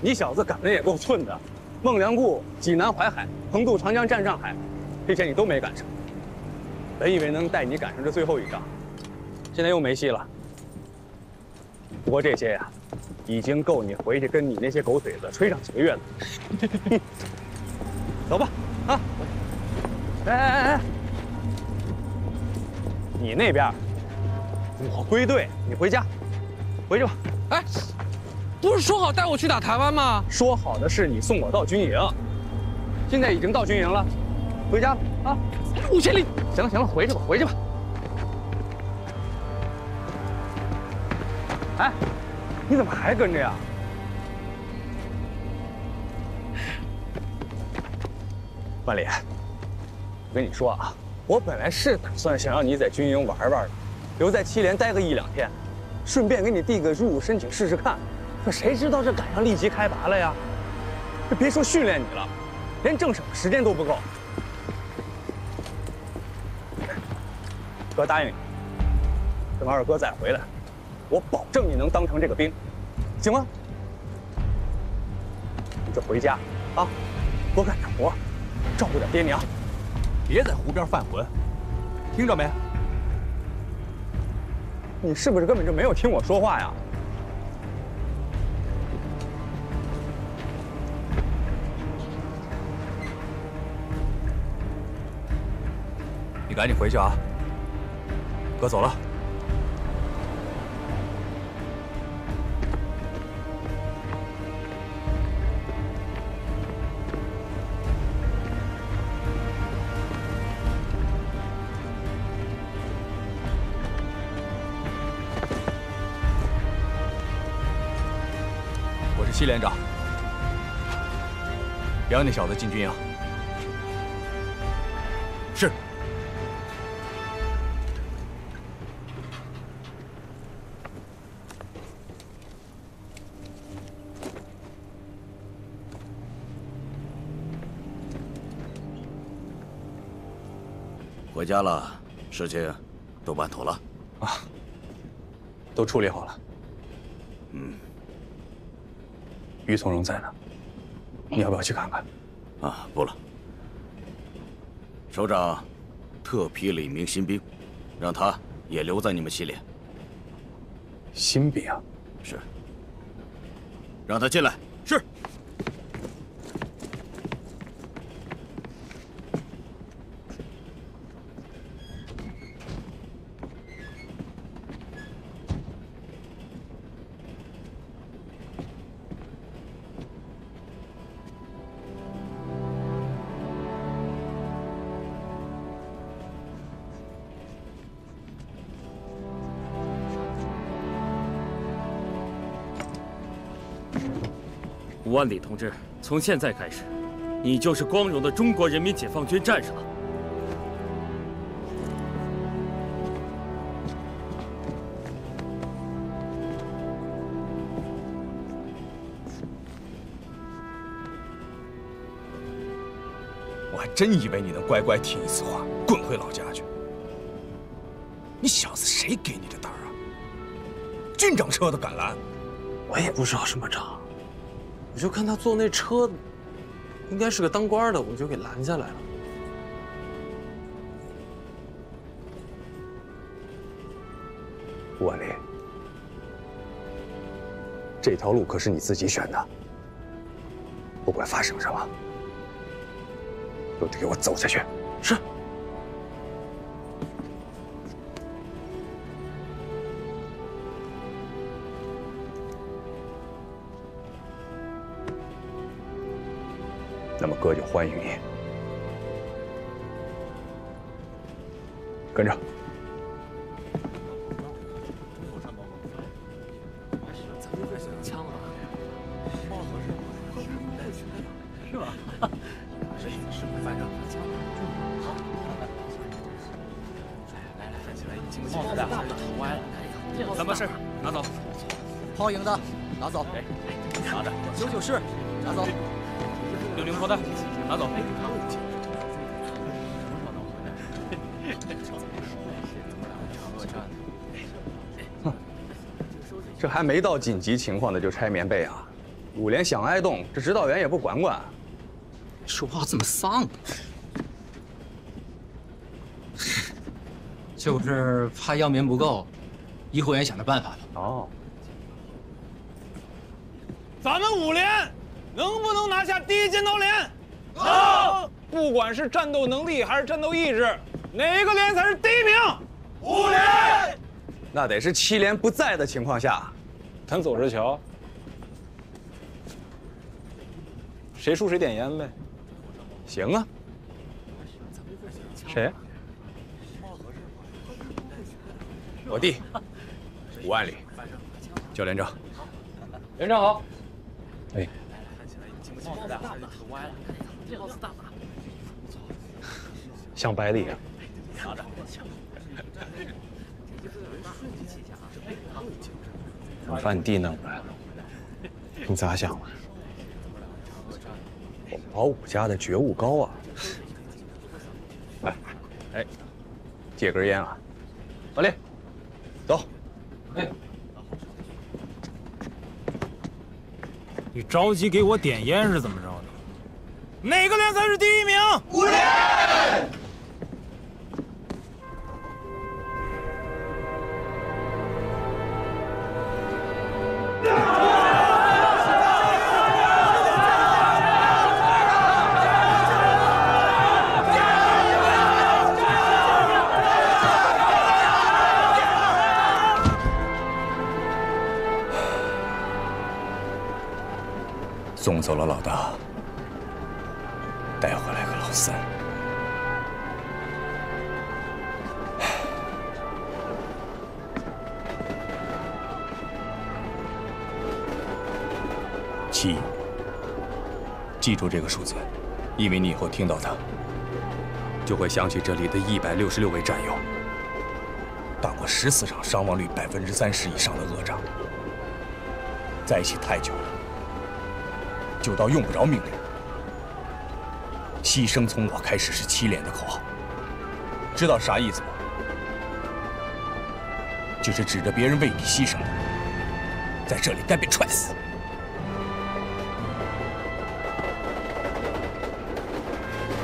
你小子赶的也够寸的，孟良崮济南淮海，横渡长江战上海，这些你都没赶上。本以为能带你赶上这最后一仗，现在又没戏了。不过这些呀，已经够你回去跟你那些狗腿子吹上几个月了。走吧，啊！哎哎哎！你那边，我归队，你回家，回去吧。哎，不是说好带我去打台湾吗？说好的是你送我到军营，现在已经到军营了，回家吧。啊，五千里。行了行了，回去吧，回去吧。哎，你怎么还跟着呀？万里，我跟你说啊，我本来是打算想让你在军营玩玩的，留在七连待个一两天，顺便给你递个入伍申请试试看。可谁知道这赶上立即开拔了呀？这别说训练你了，连正省时间都不够。哥答应你，等二哥再回来，我保证你能当成这个兵，行吗？你就回家啊，多干点活。照顾点爹娘，别在湖边犯浑，听着没？你是不是根本就没有听我说话呀？赶紧回去啊！哥走了。我是七连长，别让那小子进军营。是。回家了，事情都办妥了。啊，都处理好了。嗯。于从容在呢，你要不要去看看？啊，不了。首长特批了一名新兵，让他也留在你们七连。新兵啊？是。让他进来。吴万里同志，从现在开始，你就是光荣的中国人民解放军战士了。我还真以为你能乖乖听一次话，滚回老家去。你小子谁给你的胆儿啊？军长车都敢拦？我也不知道什么长。我就看他坐那车，应该是个当官的，我就给拦下来了。吴万里，这条路可是你自己选的，不管发生什么，都得给我走下去。是。那么哥就欢迎你，跟着。枪啊！是吧？是是，反正。好。起来，帽子戴好，头歪了。什么事？拿走。炮营的，拿走。拿着。九九式，拿走。六零炮弹，拿走。哼，这还没到紧急情况呢，就拆棉被啊？五连想挨冻，这指导员也不管管。说话这么丧，就是怕药棉不够，医护员想的办法了。哦，咱们五连能不能拿下第一尖刀连？能！不管是战斗能力还是战斗意志，哪个连才是第一名？五连！那得是七连不在的情况下。咱走着瞧，谁输谁点烟呗。行啊。谁？我弟，五万里，教连长。连长好。哎，像百里啊。我把你弟弄来了，你咋想的？我们老五家的觉悟高啊！来，哎，借根烟啊！老李，走。哎，你着急给我点烟是怎么着的？哪个联赛是第一名？五连。送走了老大，带回来个老三。七，记住这个数字，因为你以后听到它，就会想起这里的一百六十六位战友，打过十四场伤亡率百分之三十以上的恶仗，在一起太久了。就到用不着命令，牺牲从我开始是七连的口号，知道啥意思吗？就是指着别人为你牺牲的，在这里该被踹死。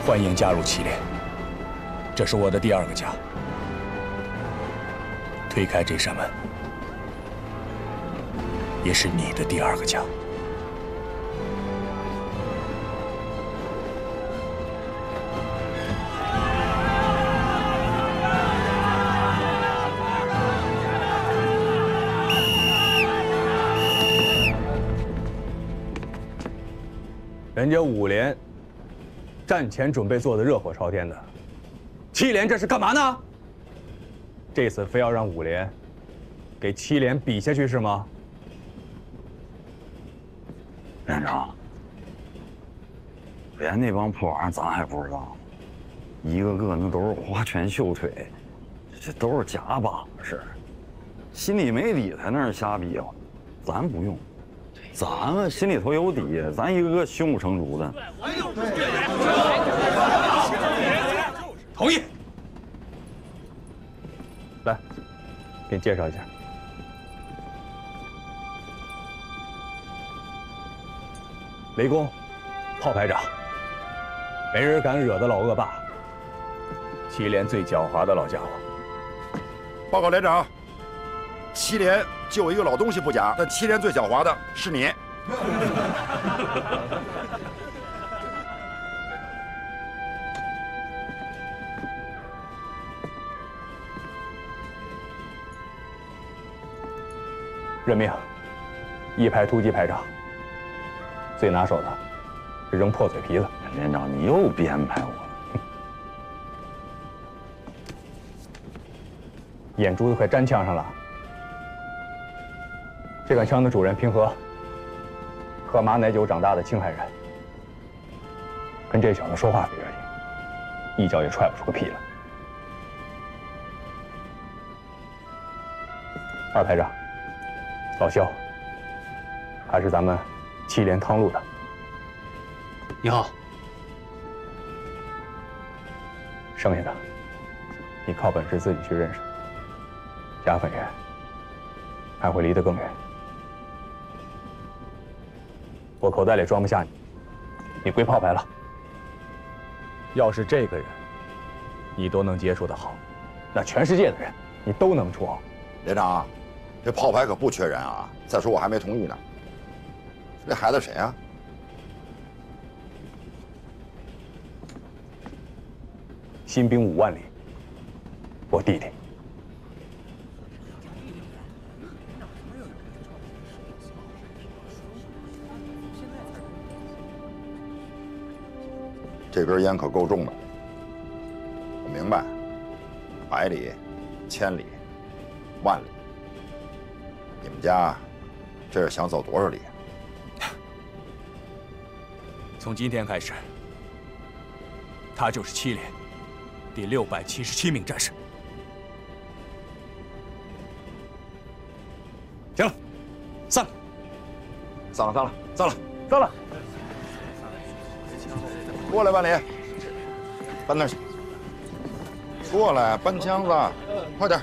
欢迎加入七连，这是我的第二个家。推开这扇门，也是你的第二个家。人家五连战前准备做的热火朝天的，七连这是干嘛呢？这次非要让五连给七连比下去是吗？连长，连那帮破玩意儿咱还不知道，一个个那都是花拳绣腿，这都是假把式，心里没底才那儿瞎比划，咱不用。咱们心里头有底，咱一个个胸有成竹的。同意。来，给你介绍一下，雷公，炮排长，没人敢惹的老恶霸，七连最狡猾的老家伙。报告连长，七连就一个老东西不假，但七连最狡猾的是你。任命，一排突击排长。最拿手的是扔破嘴皮子。连长，你又编排我了，眼珠子快粘枪上了。这杆枪的主人平和，喝马奶酒长大的青海人，跟这小子说话费而已，一脚也踹不出个屁来。二排长，老肖，还是咱们七连汤路的。你好，剩下的，你靠本事自己去认识。家很远，还会离得更远。我口袋里装不下你，你归炮排了。要是这个人，你都能接触的好，那全世界的人你都能戳。连长，这炮排可不缺人啊！再说我还没同意呢。这孩子谁啊？新兵五万里，我弟弟。这根烟可够重的。我明白，百里、千里、万里，你们家这是想走多少里？从今天开始，他就是七连第六百七十七名战士。行了，散了，散了，散了，散了，散了。过来，万里，搬那儿去。过来，搬箱子，快点。